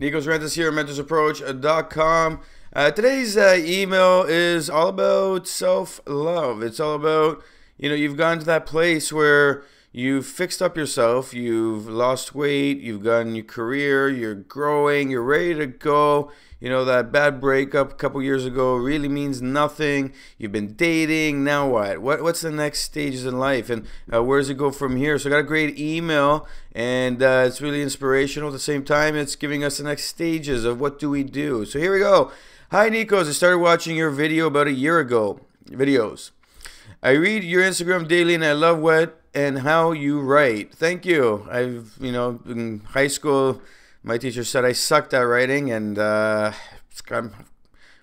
Nikos Rentas here mentorsapproach.com. Uh, today's uh, email is all about self love. It's all about, you know, you've gotten to that place where you've fixed up yourself, you've lost weight, you've gotten your career, you're growing, you're ready to go. You know, that bad breakup a couple years ago really means nothing. You've been dating, now what? what what's the next stages in life? And uh, where does it go from here? So I got a great email, and uh, it's really inspirational. At the same time, it's giving us the next stages of what do we do. So here we go. Hi, Nikos. I started watching your video about a year ago. Videos. I read your Instagram daily, and I love what and how you write. Thank you. I've, you know, in high school, my teacher said I sucked at writing, and uh,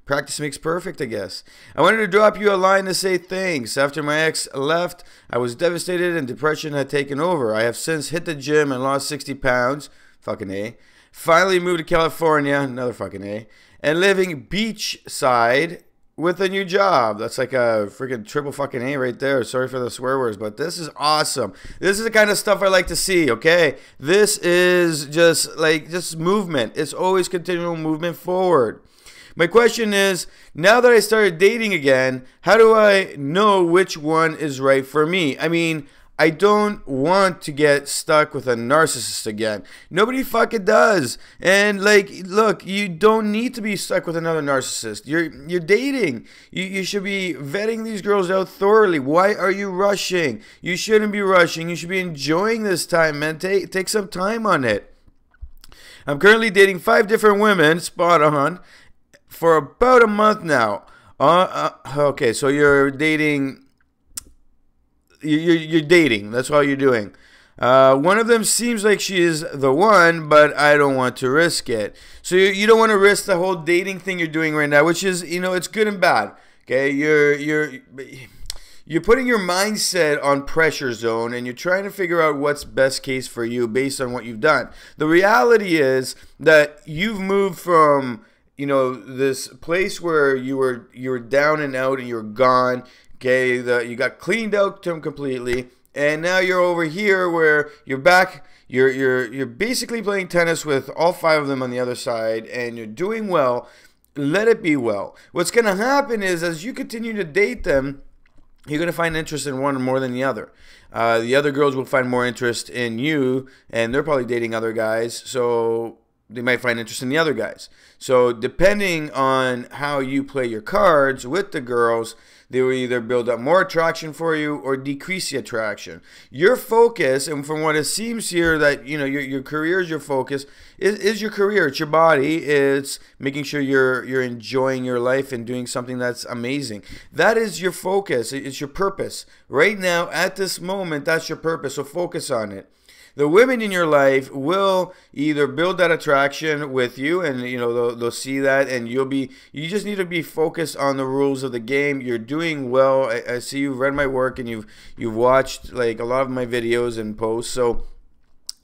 practice makes perfect, I guess. I wanted to drop you a line to say thanks. After my ex left, I was devastated and depression had taken over. I have since hit the gym and lost 60 pounds. Fucking A. Finally moved to California. Another fucking A. And living beachside with a new job. That's like a freaking triple fucking A right there. Sorry for the swear words, but this is awesome. This is the kind of stuff I like to see, okay? This is just like just movement. It's always continual movement forward. My question is, now that I started dating again, how do I know which one is right for me? I mean, I don't want to get stuck with a narcissist again. Nobody fucking does. And like, look, you don't need to be stuck with another narcissist. You're you're dating. You you should be vetting these girls out thoroughly. Why are you rushing? You shouldn't be rushing. You should be enjoying this time, man. Take take some time on it. I'm currently dating five different women, spot on, for about a month now. Uh, uh okay, so you're dating you're, you're dating. That's all you're doing. Uh, one of them seems like she is the one, but I don't want to risk it. So you, you don't want to risk the whole dating thing you're doing right now, which is you know it's good and bad. Okay, you're you're you're putting your mindset on pressure zone and you're trying to figure out what's best case for you based on what you've done. The reality is that you've moved from you know this place where you were you were down and out and you're gone Okay, the, you got cleaned out to them completely, and now you're over here where you're back. You're you're you're basically playing tennis with all five of them on the other side, and you're doing well. Let it be well. What's going to happen is as you continue to date them, you're going to find interest in one more than the other. Uh, the other girls will find more interest in you, and they're probably dating other guys. So they might find interest in the other guys. So depending on how you play your cards with the girls, they will either build up more attraction for you or decrease the attraction. Your focus, and from what it seems here, that you know your, your career is your focus, is, is your career. It's your body. It's making sure you're you're enjoying your life and doing something that's amazing. That is your focus. It's your purpose. Right now, at this moment, that's your purpose. So focus on it the women in your life will either build that attraction with you and you know they'll, they'll see that and you'll be you just need to be focused on the rules of the game you're doing well I, I see you've read my work and you've you've watched like a lot of my videos and posts so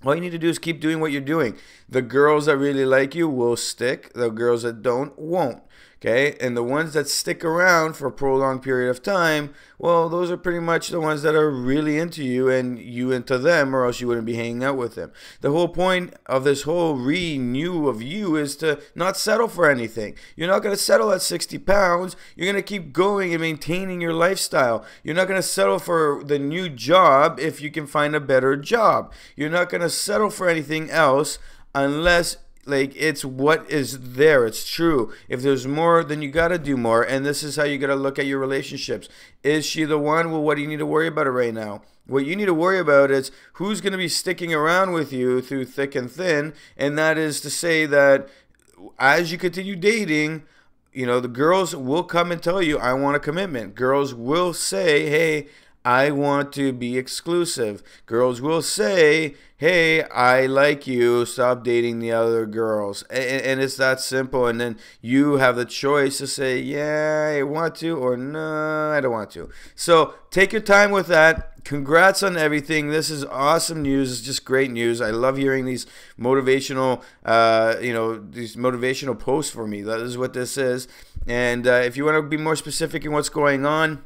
all you need to do is keep doing what you're doing. The girls that really like you will stick. The girls that don't won't. Okay, and the ones that stick around for a prolonged period of time, well, those are pretty much the ones that are really into you and you into them, or else you wouldn't be hanging out with them. The whole point of this whole renew of you is to not settle for anything. You're not going to settle at 60 pounds. You're going to keep going and maintaining your lifestyle. You're not going to settle for the new job if you can find a better job. You're not going to settle for anything else unless like it's what is there. It's true. If there's more then you got to do more and this is how you got to look at your relationships. Is she the one? Well what do you need to worry about right now? What you need to worry about is who's going to be sticking around with you through thick and thin and that is to say that as you continue dating you know the girls will come and tell you i want a commitment. Girls will say hey I want to be exclusive. Girls will say, hey, I like you, stop dating the other girls. And, and, it's that simple. And then you have the choice to say, yeah, I want to, or no, I don't want to. So take your time with that. Congrats on everything. This is awesome news. It's just great news. I love hearing these motivational, uh, you know, these motivational posts for me. That is what this is. And uh, if you want to be more specific in what's going on,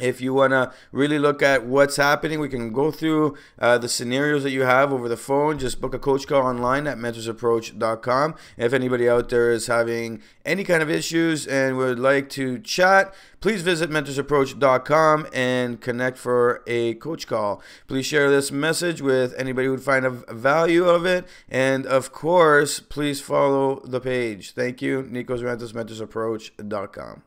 if you want to really look at what's happening, we can go through uh, the scenarios that you have over the phone. Just book a coach call online at mentorsapproach.com. If anybody out there is having any kind of issues and would like to chat, please visit mentorsapproach.com and connect for a coach call. Please share this message with anybody who would find a value of it. And of course, please follow the page. Thank you. Nikos Rentas, mentorsapproach.com.